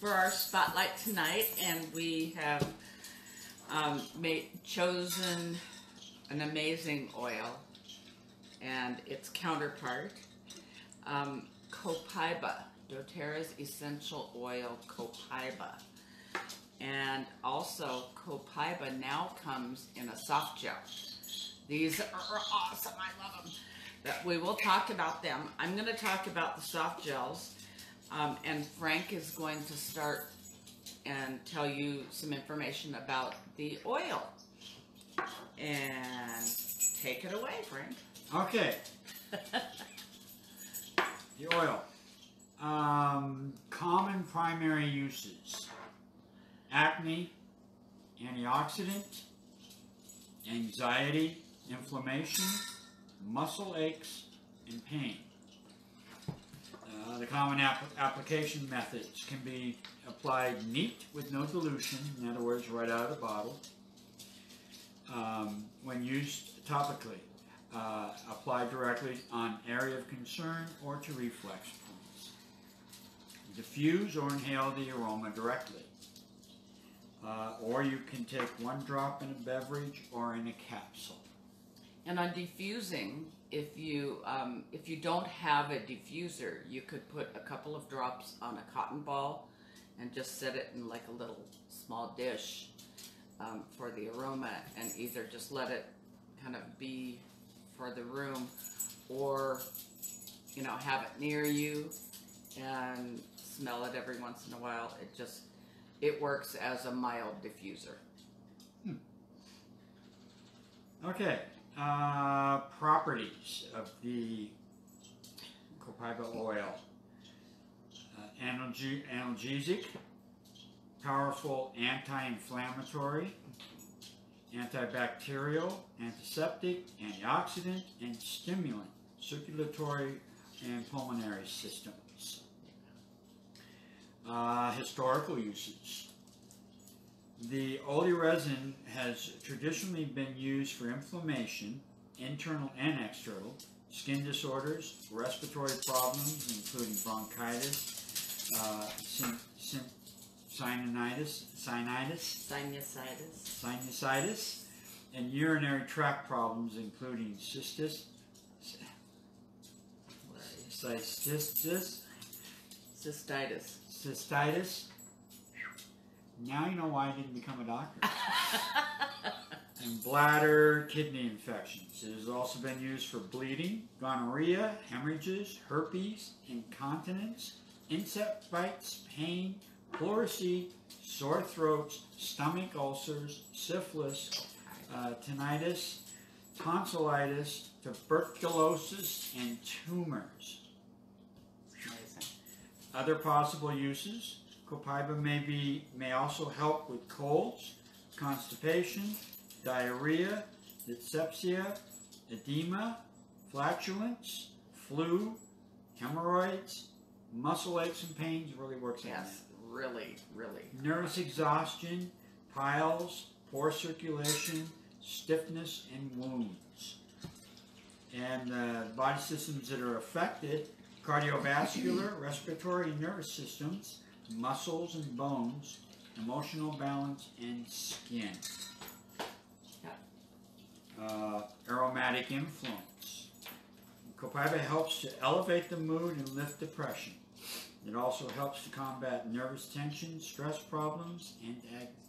for our spotlight tonight, and we have um, made, chosen an amazing oil and its counterpart, um, Copaiba, doTERRA's essential oil Copaiba. And also, Copaiba now comes in a soft gel. These are awesome. I love them. But we will talk about them. I'm going to talk about the soft gels. Um, and Frank is going to start and tell you some information about the oil. And take it away, Frank. Okay. the oil. Um, common primary uses. Acne, antioxidant, anxiety, inflammation, muscle aches, and pain. The common ap application methods can be applied neat with no dilution, in other words, right out of the bottle. Um, when used topically, uh, apply directly on area of concern or to reflex points. Diffuse or inhale the aroma directly. Uh, or you can take one drop in a beverage or in a capsule. And on diffusing, if you um, if you don't have a diffuser, you could put a couple of drops on a cotton ball and just set it in like a little small dish um, for the aroma and either just let it kind of be for the room or you know have it near you and smell it every once in a while. It just it works as a mild diffuser. Hmm. Okay, uh, properties of the copaiba oil. Uh, analge analgesic, powerful anti-inflammatory, antibacterial, antiseptic, antioxidant, and stimulant, circulatory and pulmonary systems. Uh, historical uses. The oleoresin has traditionally been used for inflammation, internal and external, skin disorders, respiratory problems, including bronchitis, uh, sinusitis, sinusitis, sinusitis, sinusitis, and urinary tract problems, including cystis, cystis, cystitis, cystitis. Now you know why I didn't become a doctor. and bladder, kidney infections. It has also been used for bleeding, gonorrhea, hemorrhages, herpes, incontinence, insect bites, pain, pleurisy, sore throats, stomach ulcers, syphilis, uh, tinnitus, tonsillitis, tuberculosis, and tumors. Other possible uses, copaiba may, be, may also help with colds, constipation, diarrhea, dyspepsia, edema, flatulence, flu, hemorrhoids, muscle aches and pains, really works yes really, really. Nervous exhaustion, piles, poor circulation, stiffness, and wounds. And uh, body systems that are affected, cardiovascular, respiratory, and nervous systems, muscles and bones, emotional balance, and skin. Uh, aromatic influence. Copaiba helps to elevate the mood and lift depression. It also helps to combat nervous tension, stress problems, and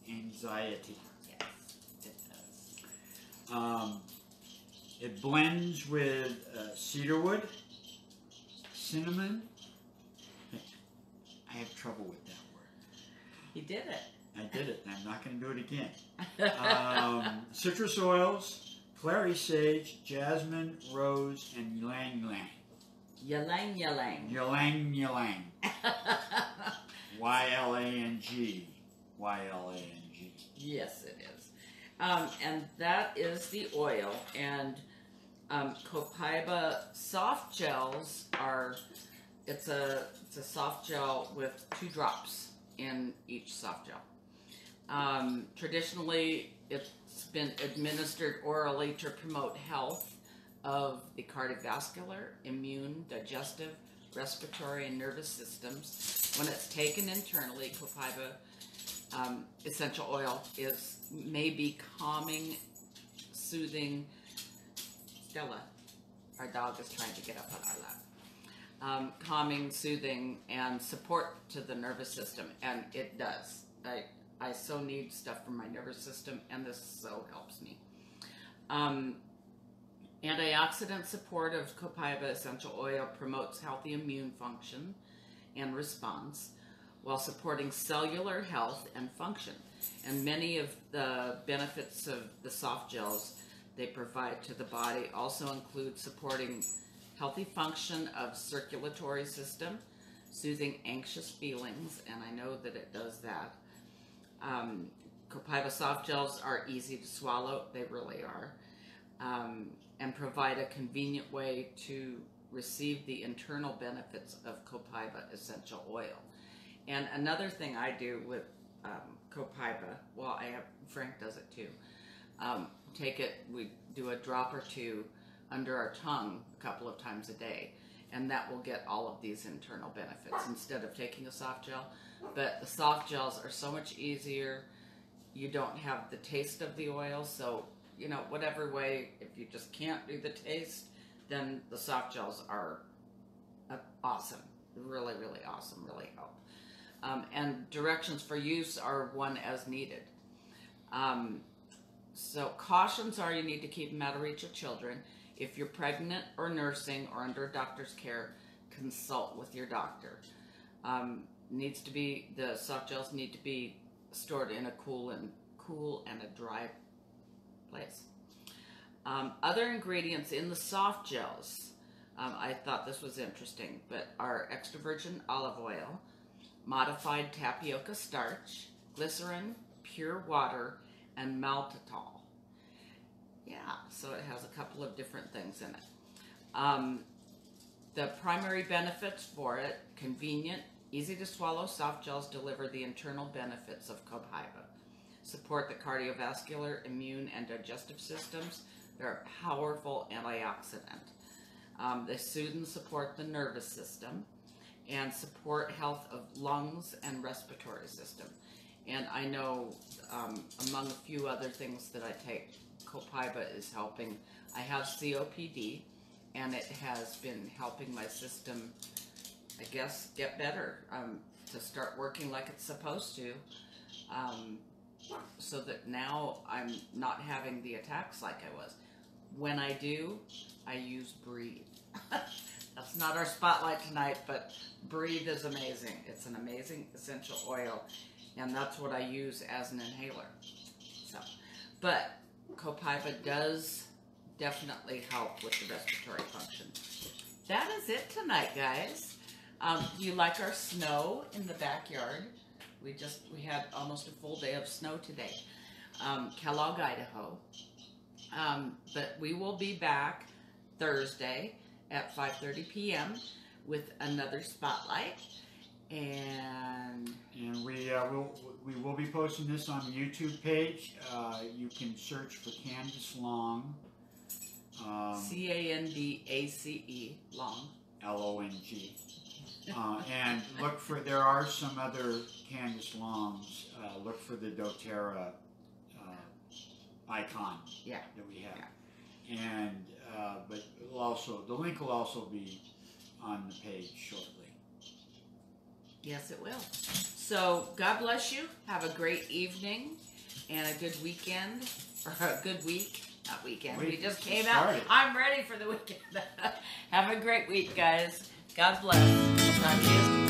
anxiety. Yes, it does. Um, it blends with uh, cedarwood, cinnamon. I have trouble with that word. He did it. I did it, and I'm not going to do it again. um, citrus oils, clary sage, jasmine, rose, and ylang ylang. Ylang ylang. Ylang ylang. Y-L-A-N-G. Y-L-A-N-G. Yes, it is. Um, and that is the oil. And um, Copaiba soft gels are, it's a, it's a soft gel with two drops in each soft gel. Um, traditionally, it's been administered orally to promote health of the cardiovascular, immune, digestive, respiratory, and nervous systems. When it's taken internally, copaiba um, essential oil is maybe calming, soothing. Stella, our dog is trying to get up on our lap. Um, calming, soothing, and support to the nervous system, and it does. I I so need stuff for my nervous system, and this so helps me. Um, antioxidant support of copaiba essential oil promotes healthy immune function and response while supporting cellular health and function. And many of the benefits of the soft gels they provide to the body also include supporting healthy function of circulatory system, soothing anxious feelings, and I know that it does that. Um, Copaiba soft gels are easy to swallow, they really are, um, and provide a convenient way to receive the internal benefits of Copaiba essential oil. And another thing I do with um, Copaiba, well, I have Frank does it too. Um, take it, we do a drop or two under our tongue a couple of times a day, and that will get all of these internal benefits instead of taking a soft gel. But the soft gels are so much easier. You don't have the taste of the oil, so you know whatever way. If you just can't do the taste, then the soft gels are awesome. Really, really awesome. Really help. Um, and directions for use are one as needed. Um, so cautions are you need to keep them out of reach of children. If you're pregnant or nursing or under a doctor's care, consult with your doctor. Um, needs to be the soft gels need to be stored in a cool and cool and a dry place. Um, other ingredients in the soft gels, um, I thought this was interesting, but are extra virgin olive oil, modified tapioca starch, glycerin, pure water, and maltitol. Yeah, so it has a couple of different things in it. Um, the primary benefits for it, convenient, easy to swallow soft gels deliver the internal benefits of copaiba. Support the cardiovascular, immune, and digestive systems. They're a powerful antioxidant. Um, they soothe and support the nervous system and support health of lungs and respiratory system. And I know um, among a few other things that I take, Copaiba is helping. I have COPD, and it has been helping my system, I guess, get better, um, to start working like it's supposed to. Um, so that now I'm not having the attacks like I was. When I do, I use Breathe. That's not our spotlight tonight, but Breathe is amazing. It's an amazing essential oil, and that's what I use as an inhaler. So, but Copaiba does definitely help with the respiratory function. That is it tonight, guys. Um, you like our snow in the backyard? We just we had almost a full day of snow today. Um, Kellogg, Idaho. Um, but we will be back Thursday at 5:30 p.m. with another spotlight, and And we uh, will we will be posting this on the YouTube page. Uh, you can search for Candace Long, um, C A N D A C E long. L O N G, uh, and look for there are some other Candace Longs. Uh, look for the DoTerra uh, icon Yeah. that we have, yeah. and uh, but also the link will also be on the page shortly. Yes, it will. So God bless you. Have a great evening and a good weekend or a good week. Not weekend. We just came out. started. I'm ready for the weekend. Have a great week, guys. God bless. Talk to you